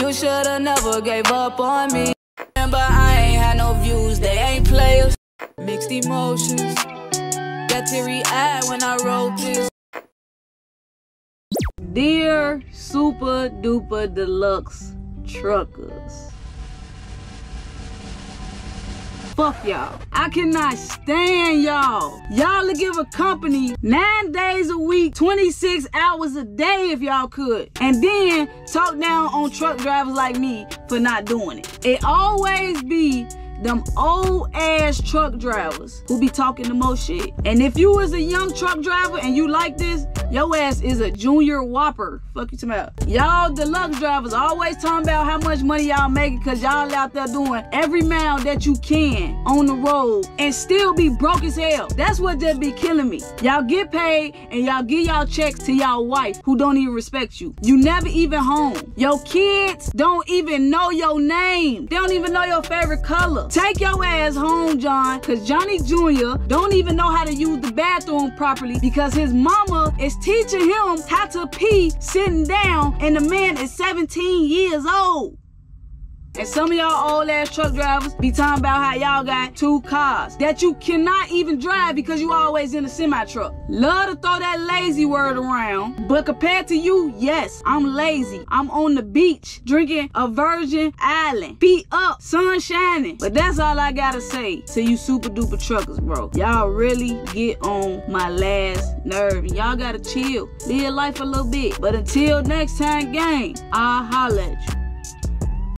You should've never gave up on me. Remember, I ain't had no views, they ain't players. Mixed emotions. Got teary eyed when I wrote this. Dear Super Duper Deluxe Truckers. Fuck y'all. I cannot stand y'all. Y'all to give a company nine days a week, 26 hours a day if y'all could. And then talk down on truck drivers like me for not doing it. It always be them old ass truck drivers who be talking the most shit. And if you was a young truck driver and you like this, your ass is a junior whopper. Fuck you talking about. Y'all deluxe drivers always talking about how much money y'all making cause y'all out there doing every mile that you can on the road and still be broke as hell. That's what just be killing me. Y'all get paid and y'all give y'all checks to y'all wife who don't even respect you. You never even home. Your kids don't even know your name. They don't even know your favorite color. Take your ass home, John, because Johnny Jr. don't even know how to use the bathroom properly because his mama is teaching him how to pee sitting down and the man is 17 years old. And some of y'all old ass truck drivers be talking about how y'all got two cars that you cannot even drive because you always in a semi truck. Love to throw that lazy word around, but compared to you, yes, I'm lazy. I'm on the beach drinking a Virgin Island, feet up, sun shining. But that's all I gotta say to you super duper truckers, bro. Y'all really get on my last nerve. Y'all gotta chill, live life a little bit. But until next time, gang, I'll holla at you.